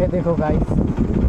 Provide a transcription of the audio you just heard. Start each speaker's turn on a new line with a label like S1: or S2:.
S1: get the other guys.